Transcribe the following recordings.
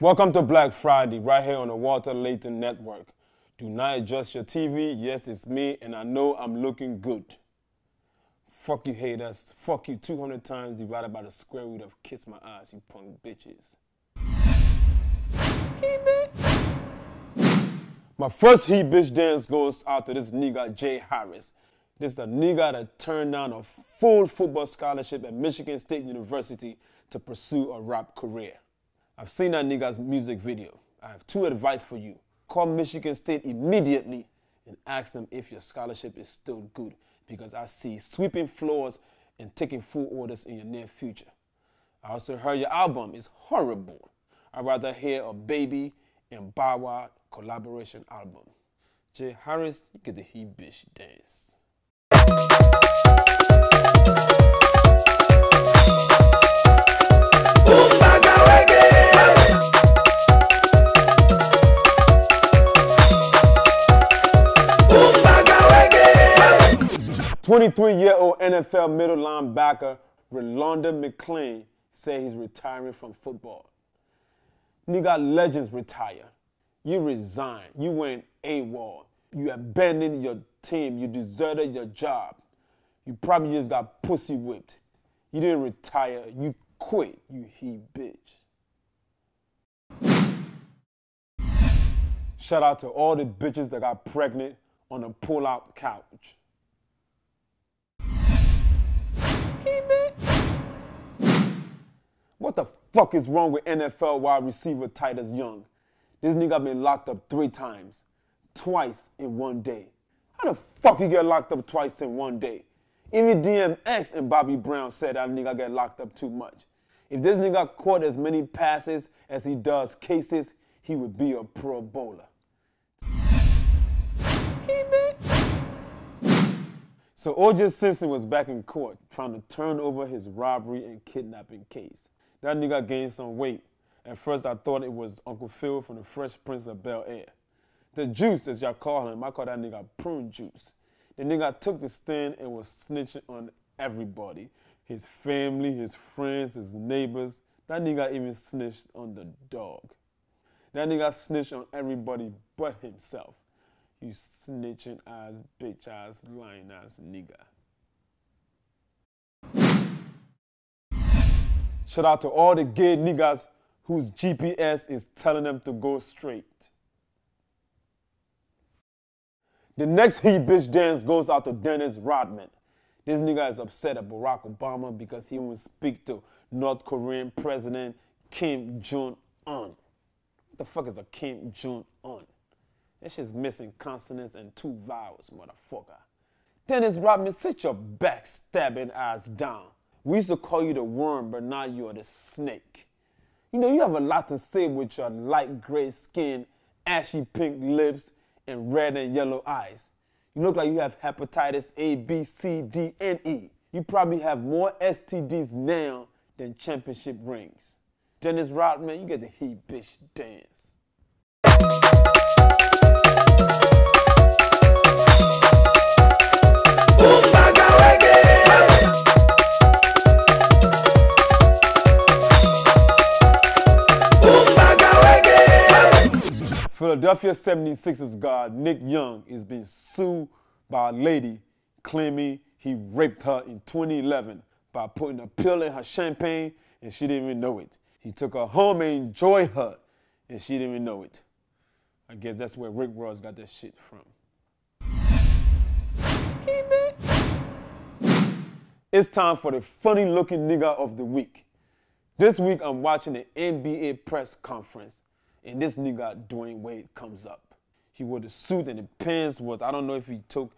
Welcome to Black Friday, right here on the Walter Latham Network. Do not adjust your TV. Yes, it's me, and I know I'm looking good. Fuck you haters. Fuck you 200 times divided by the square root of kiss my ass, you punk bitches. My first he bitch dance goes out to this nigga Jay Harris. This is a nigga that turned down a full football scholarship at Michigan State University to pursue a rap career. I've seen that nigga's music video. I have two advice for you. Call Michigan State immediately and ask them if your scholarship is still good because I see sweeping floors and taking full orders in your near future. I also heard your album is horrible. I'd rather hear a Baby and Bawa collaboration album. Jay Harris, you get the he bitch dance. 23-year-old NFL middle linebacker Rolando McClain said he's retiring from football. Nigga, legends retire. You resign. You went AWOL. You abandoned your team. You deserted your job. You probably just got pussy whipped. You didn't retire. You quit, you he bitch. Shout out to all the bitches that got pregnant on a pull-out couch. What the fuck is wrong with NFL wide receiver Titus Young? This nigga been locked up three times, twice in one day. How the fuck you get locked up twice in one day? Even DMX and Bobby Brown said that nigga get locked up too much. If this nigga caught as many passes as he does cases, he would be a pro bowler. So O.J. Simpson was back in court trying to turn over his robbery and kidnapping case. That nigga gained some weight. At first, I thought it was Uncle Phil from the Fresh Prince of Bel Air. The juice, as y'all call him, I call that nigga prune juice. The nigga took the stand and was snitching on everybody his family, his friends, his neighbors. That nigga even snitched on the dog. That nigga snitched on everybody but himself. You snitching ass, bitch ass, lying ass nigga. Shout out to all the gay niggas whose GPS is telling them to go straight. The next he bitch dance goes out to Dennis Rodman. This nigga is upset at Barack Obama because he won't speak to North Korean President Kim Jong Un. What the fuck is a Kim Jong Un? That shit's missing consonants and two vowels, motherfucker. Dennis Rodman, sit your backstabbing ass down. We used to call you the worm, but now you're the snake. You know, you have a lot to say with your light gray skin, ashy pink lips, and red and yellow eyes. You look like you have hepatitis A, B, C, D, and E. You probably have more STDs now than championship rings. Dennis Rodman, you get the he bitch dance. Philadelphia 76ers guard Nick Young is being sued by a lady claiming he raped her in 2011 by putting a pill in her champagne and she didn't even know it. He took her home and enjoyed her and she didn't even know it. I guess that's where Rick Ross got that shit from. It's time for the funny looking nigga of the week. This week I'm watching the NBA press conference and this nigga Dwayne Wade comes up. He wore the suit and the pants was, I don't know if he took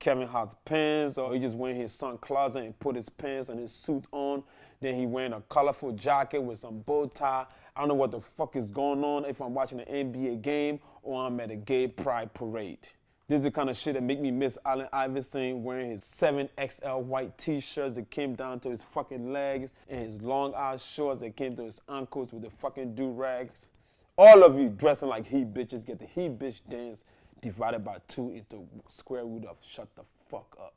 Kevin Hart's pants or he just went in his son closet and put his pants and his suit on. Then he wearing a colorful jacket with some bow tie. I don't know what the fuck is going on if I'm watching an NBA game or I'm at a gay pride parade. This is the kind of shit that make me miss Allen Iverson wearing his 7XL white t-shirts that came down to his fucking legs and his long ass shorts that came to his ankles with the fucking do-rags. All of you dressing like he bitches get the he bitch dance divided by two into square root of shut the fuck up.